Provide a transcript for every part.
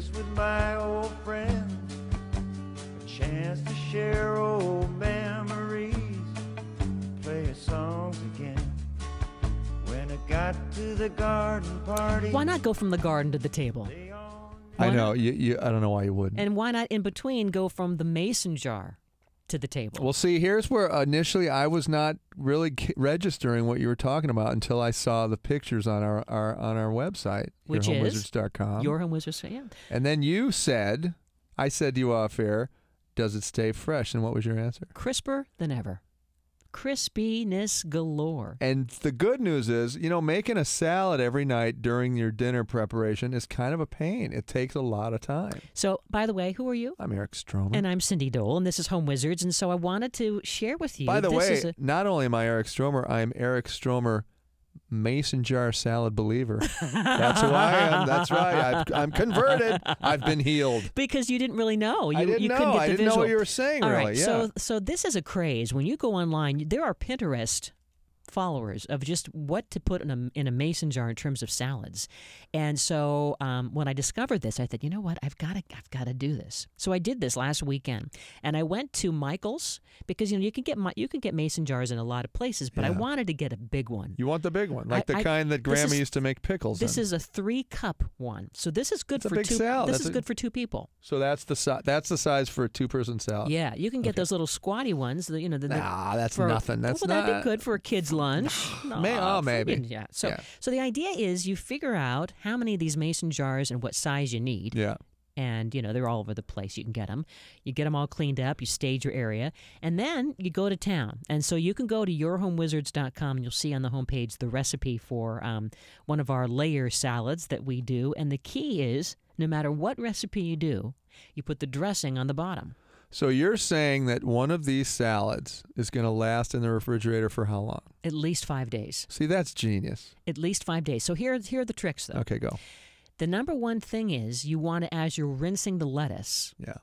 this with my old friends. A chance to share old memories. Play his songs again. When I got to the garden party. Why not go from the garden to the table? I know you, you. I don't know why you wouldn't. And why not in between go from the mason jar to the table? Well, see, here's where initially I was not really registering what you were talking about until I saw the pictures on our, our on our website, Which is yourhomewizards.com. Your home wizards fan. and then you said, I said to you off air, does it stay fresh? And what was your answer? Crisper than ever. Crispiness galore. And the good news is, you know, making a salad every night during your dinner preparation is kind of a pain. It takes a lot of time. So, by the way, who are you? I'm Eric Stromer. And I'm Cindy Dole, and this is Home Wizards. And so I wanted to share with you. By the way, a, not only am I Eric Stromer, I'm Eric Stromer, mason jar salad believer. That's who I am. That's right. I've, I'm converted. I've been healed. because you didn't really know. You, I didn't you know. couldn't get I the didn't know what you were saying. All really, right, yeah. so so this is a craze. When you go online, there are Pinterest followers of just what to put in a in a mason jar in terms of salads. And so um, when I discovered this, I thought, you know what, I've got to I've got to do this. So I did this last weekend, and I went to Michael's because you know you can get you can get mason jars in a lot of places, but I wanted to get a big one. you want the big one, like I- the I- kind that Grandma is- used to make pickles This in. is a three cup one, so this is good a for two. salad. This That's is a- good for two people. so that's the si- that's the size for a two person salad. Yeah, you can get Okay. those little squatty ones. The, you know, the, the- Nah, that's for- nothing. That's well, not. that'd be good for a kid's lunch. May- oh, maybe. Yeah. So, Yeah. so the idea is you figure out how many of these mason jars and what size you need, Yeah. and you know they're all over the place. You can get them. You get them all cleaned up. You stage your area, and then you go to town. And so you can go to yourhomewizards.com, and you'll see on the homepage the recipe for um, one of our layer salads that we do. And the key is, no matter what recipe you do, you put the dressing on the bottom. So you're saying that one of these salads is going to last in the refrigerator for how long? At least five days. See, that's genius. At least five days. So here, here are the tricks, though. Okay, go. The number one thing is you want to, as you're rinsing the lettuce, Yeah.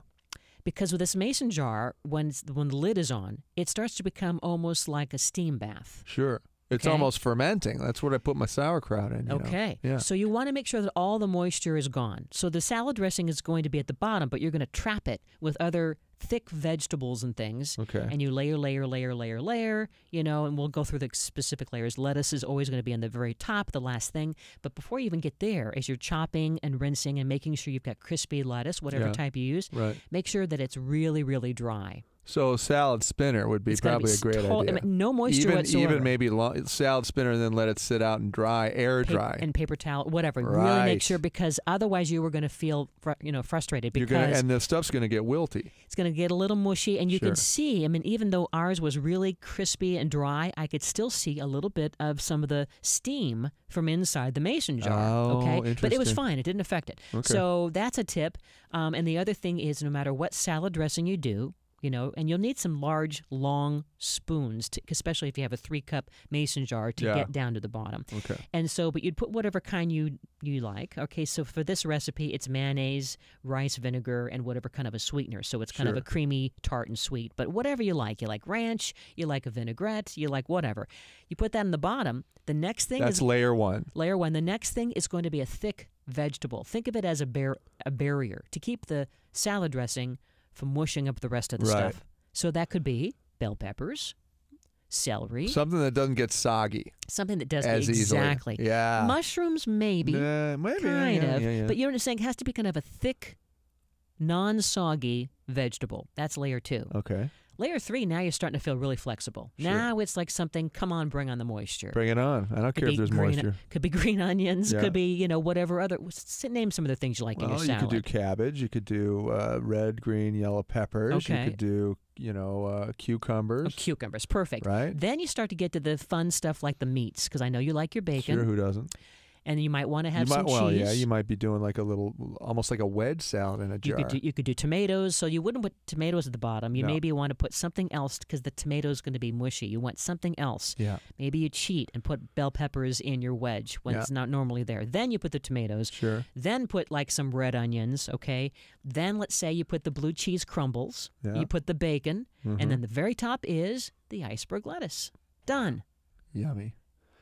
because with this mason jar, when when the lid is on, it starts to become almost like a steam bath. Sure. It's Okay. almost fermenting. That's what I put my sauerkraut in. you know. Okay. Yeah. So you want to make sure that all the moisture is gone. So the salad dressing is going to be at the bottom, but you're going to trap it with other thick vegetables and things. Okay. And you layer, layer, layer, layer, layer, you know, and we'll go through the specific layers. Lettuce is always going to be on the very top, the last thing. But before you even get there, as you're chopping and rinsing and making sure you've got crispy lettuce, whatever Yeah. type you use, Right. make sure that it's really, really dry. So a salad spinner would be It's probably be a great to- I idea. mean, no moisture even, whatsoever. Even maybe lo- salad spinner and then let it sit out and dry, air Pa- dry. and paper towel, whatever. Right. Really make sure because otherwise you were going to feel, fr- you know, frustrated You're because gonna, and the stuff's going to get wilty. it's going to get a little mushy, and you Sure. can see. I mean, even though ours was really crispy and dry, I could still see a little bit of some of the steam from inside the mason jar. Oh, okay, but it was fine; it didn't affect it. Okay. So that's a tip. Um, and the other thing is, no matter what salad dressing you do. You know, and you'll need some large, long spoons, to, especially if you have a three-cup mason jar to Yeah. get down to the bottom. Okay. And so, but you'd put whatever kind you you like. Okay, so for this recipe, it's mayonnaise, rice vinegar, and whatever kind of a sweetener. So it's kind of a creamy, tart, and sweet. But whatever you like, you like ranch, you like a vinaigrette, you like whatever. You put that in the bottom. The next thing That's is layer one. layer one. The next thing is going to be a thick vegetable. Think of it as a bar- a barrier to keep the salad dressing from mushing up the rest of the Right. stuff. So that could be bell peppers, celery, Something that doesn't get soggy something that doesn't as exactly. easily. Yeah. Mushrooms, maybe. Nah, maybe. kind yeah, of. yeah, yeah. But you know what I'm saying? It has to be kind of a thick, non soggy vegetable. That's layer two. okay. Layer three, now you're starting to feel really flexible. Sure. Now it's like something, come on, bring on the moisture. Bring it on. I don't Could care if there's green, moisture. Could be green onions. Yeah. Could be, you know, whatever other. Name some of the things you like in Well, your you could do cabbage. You could do uh, red, green, yellow peppers. Okay. You could do, you know, uh, Oh, cucumbers. cucumbers. Perfect. Right? Then you start to get to the fun stuff like the meats, because I know you like your bacon. Sure, who doesn't? And you might want to have you some might, well, cheese. yeah, you might be doing like a little, almost like a wedge salad in a You jar. could do you could do tomatoes, so you wouldn't put tomatoes at the bottom. You No. maybe want to put something else because the tomato's going to be mushy. You want something else. yeah, Maybe you cheat and put bell peppers in your wedge when Yeah. it's not normally there. Then you put the tomatoes. sure. Then put like some red onions, okay? Then let's say you put the blue cheese crumbles. Yeah. You put the bacon, Mhm. and then the very top is the iceberg lettuce. Done. Yummy.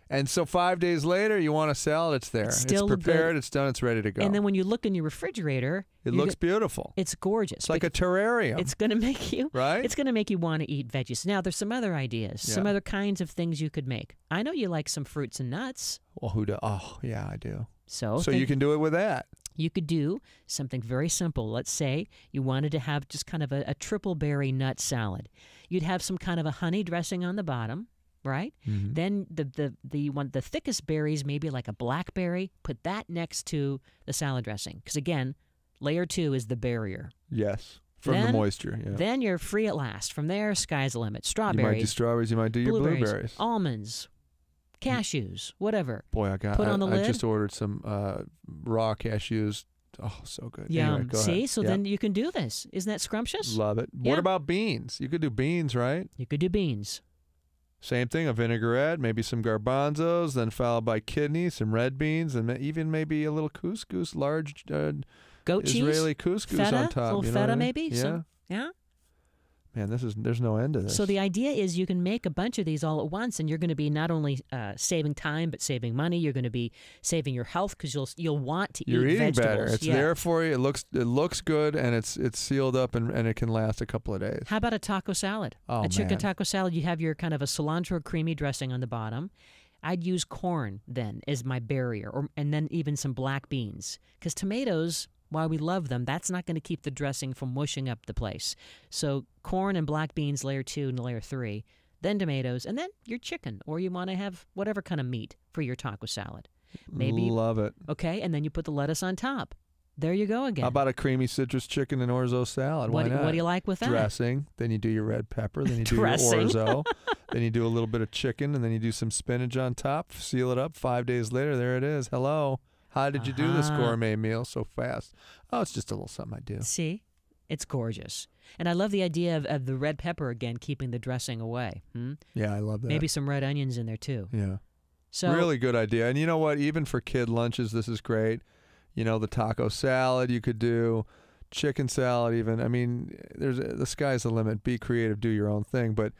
And so five days later, you want a salad, it's there. It's still it's good. prepared, it's done, it's ready to go. And then when you look in your refrigerator, it looks go- beautiful. it's gorgeous. It's like a terrarium, It's going to make you. right? It's going to make you want to eat veggies. Now, there's some other ideas, some other kinds of things you could make. I know you like some fruits and nuts, well, who do? Oh, yeah, I do. so so think- you can do it with that. you could do something very simple. Let's say you wanted to have just kind of a, a triple berry nut salad. You'd have some kind of a honey dressing on the bottom, right? Mhm. Then the the the want the thickest berries, maybe like a blackberry. Put that next to the salad dressing, because again, layer two is the barrier. Yes, from the moisture. Yeah. Then you're free at last. From there, sky's the limit. Strawberries. You might do Strawberries. You might do your blueberries, blueberries. almonds, cashews, whatever. Boy, I got. Put I, on the I lid. just ordered some uh, raw cashews. Oh, so good. Yum. Anyway, go See, ahead. so Yep. then you can do this. Isn't that scrumptious? love it. Yeah. What about beans? You could do beans, right? You could do beans. Same thing, a vinaigrette, maybe some garbanzos, then followed by kidney, some red beans, and even maybe a little couscous, large uh, Goat Israeli cheese, couscous feta, on top. little you know feta I mean? maybe. Yeah. Some- yeah. Man, this is there's no end to this. So the idea is you can make a bunch of these all at once, and you're going to be not only uh, saving time but saving money. You're going to be saving your health because you'll you'll want to You're eat eating vegetables. better. It's yeah. there for you. It looks it looks good, and it's it's sealed up, and, and it can last a couple of days. How about a taco salad? Oh, a chicken taco salad. You have your kind of a cilantro creamy dressing on the bottom. I'd use corn then as my barrier, or and then even some black beans because tomatoes. While we love them, that's not going to keep the dressing from mushing up the place. So corn and black beans, layer two and layer three, then tomatoes, and then your chicken, or you want to have whatever kind of meat for your taco salad. Maybe love it. okay, and then you put the lettuce on top. There you go again. How about a creamy citrus chicken and orzo salad? what, Why not? what do you like with that? Dressing. Then you do your red pepper. Then you do your orzo. then you do a little bit of chicken, and then you do some spinach on top. Seal it up. Five days later, there it is. Hello. How did you do this Uh-huh. gourmet meal so fast? Oh, it's just a little something I do. See, it's gorgeous, and I love the idea of, of the red pepper again, keeping the dressing away. Hmm? Yeah, I love that. Maybe some red onions in there too. Yeah. So really good idea. And you know what? Even for kid lunches, this is great. You know, the taco salad you could do, chicken salad even. I mean, there's the sky's the limit. Be creative, do your own thing. But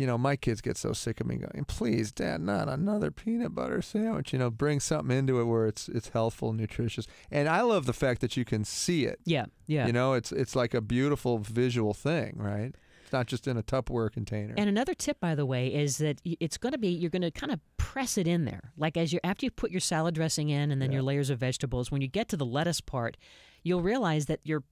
you know, my kids get so sick of me going, "Please, Dad, not another peanut butter sandwich." You know, bring something into it where it's it's healthful, nutritious. And I love the fact that you can see it. yeah, yeah. You know, it's it's like a beautiful visual thing, right? It's not just in a Tupperware container. And another tip, by the way, is that it's going to be you're going to kind of press it in there, like as you after you put your salad dressing in, and then Yeah. your layers of vegetables. When you get to the lettuce part, you'll realize that you're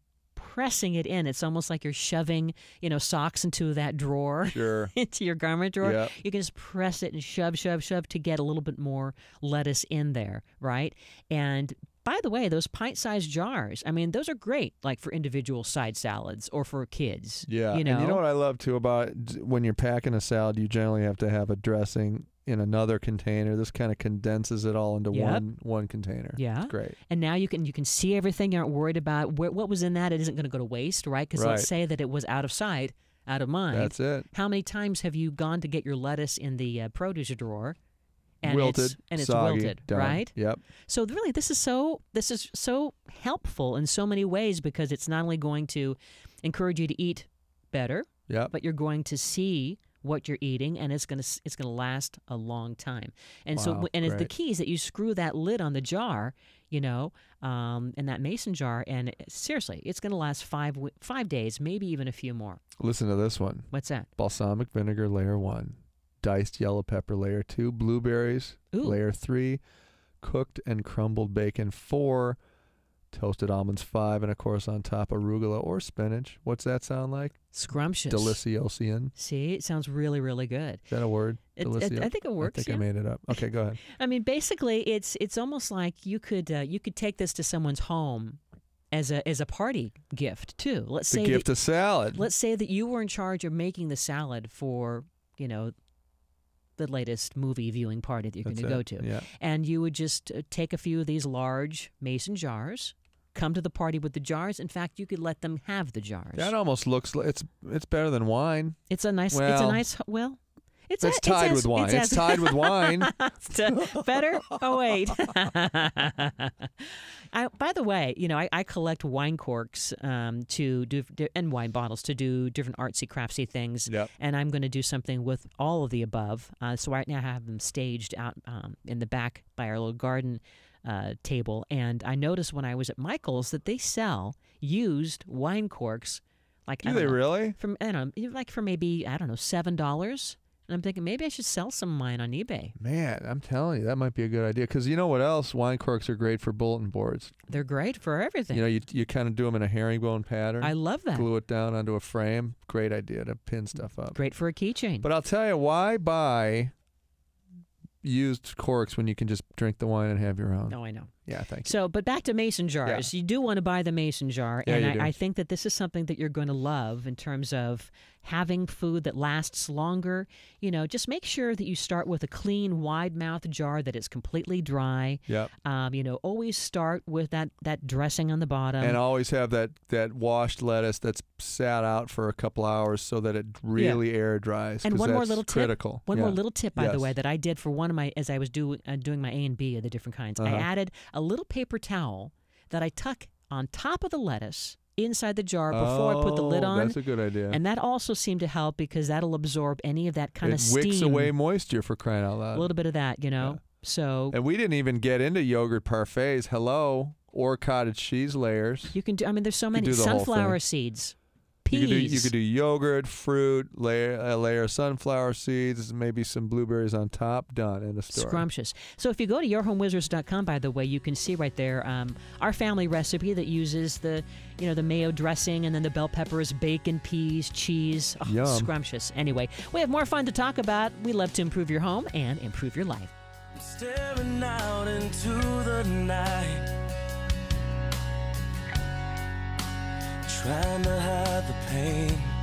pressing it in. It's almost like you're shoving, you know, socks into that drawer, sure. into your garment drawer. Yep. You can just press it and shove, shove, shove to get a little bit more lettuce in there, right? And by the way, those pint-sized jars, I mean, those are great, like for individual side salads or for kids. Yeah, you know. and you know what I love too about when you're packing a salad, you generally have to have a dressing in another container. This kind of condenses it all into Yep. one one container. Yeah. It's great. And now you can you can see everything. You aren't worried about where, what was in that. It isn't going to go to waste, right? Because Right. let's say that it was out of sight, out of mind. That's it. How many times have you gone to get your lettuce in the uh, produce drawer, and wilted, it's and it's soggy, wilted, done. right? Yep. So really, this is so this is so helpful in so many ways because it's not only going to encourage you to eat better, Yep. but you're going to see what you're eating, and it's gonna it's gonna last a long time. And so, and it's the key is that you screw that lid on the jar, you know, um, in that mason jar, and seriously, it's gonna last five wi- five days, maybe even a few more. Listen to this one: What's that? balsamic vinegar layer one, diced yellow pepper layer two, blueberries Ooh. layer three, cooked and crumbled bacon four, toasted almonds five, and of course on top arugula or spinach. What's that sound like? Scrumptious. Deliciosian. See, it sounds really, really good. Is that a word? It, I, I think it works. I think yeah. I made it up. Okay, go ahead. I mean, basically, it's it's almost like you could uh, you could take this to someone's home as a as a party gift too. Let's The say gift that, of salad. let's say that you were in charge of making the salad for you know the latest movie viewing party that you're going to go to, Yeah. and you would just uh, take a few of these large mason jars. Come to the party with the jars. In fact, you could let them have the jars. That almost looks like it's it's better than wine. It's a nice. it's a nice. Well, It's That's a- tied says- with wine. it It's says- tied with wine. Better. Oh wait. I, by the way, you know I, I collect wine corks um, to do and wine bottles to do different artsy craftsy things. Yep. And I'm going to do something with all of the above. Uh, so right now I have them staged out um, in the back by our little garden uh, table. And I noticed when I was at Michael's that they sell used wine corks. Like Do they know, really? from I don't know, like for maybe I don't know seven dollars. And I'm thinking maybe I should sell some of mine on eBay. Man, I'm telling you, that might be a good idea. Because you know what else? Wine corks are great for bulletin boards. They're great for everything. You know, you you kind of do them in a herringbone pattern. I love that. glue it down onto a frame. Great idea to pin stuff up. Great for a keychain. But I'll tell you, why buy used corks when you can just drink the wine and have your own? no, I know. Yeah, thank you. So, but back to mason jars. You do want to buy the mason jar, Yeah, and. I, I think that this is something that you're going to love in terms of having food that lasts longer. You know, just make sure that you start with a clean, wide mouth jar that is completely dry. Yep. Um, you know, always start with that that dressing on the bottom. and always have that that washed lettuce that's sat out for a couple hours so that it really air dries. And one more little tip. critical. One yeah. more little tip, by the way, that I did for one of my as I was do, uh, doing my A and B of the different kinds. I Uh-huh. added a little paper towel that I tuck on top of the lettuce inside the jar before I put the lid Oh, on. That's a good idea. And that also seemed to help because that'll absorb any of that kind it of steam. wicks away moisture for crying out loud. a little bit of that, you know. Yeah. So And we didn't even get into yogurt parfaits. Hello, or cottage cheese layers. you can do. I mean, there's so many sunflower thing. Seeds, You could, do, you could do yogurt, fruit, layer, a layer of sunflower seeds, maybe some blueberries on top. Done in a story. Scrumptious. So if you go to yourhomewizards.com, by the way, you can see right there um, our family recipe that uses the, you know, the mayo dressing and then the bell peppers, bacon, peas, cheese. Oh, Yum. Scrumptious. Anyway, we have more fun to talk about. We love to improve your home and improve your life. Trying to hide the pain.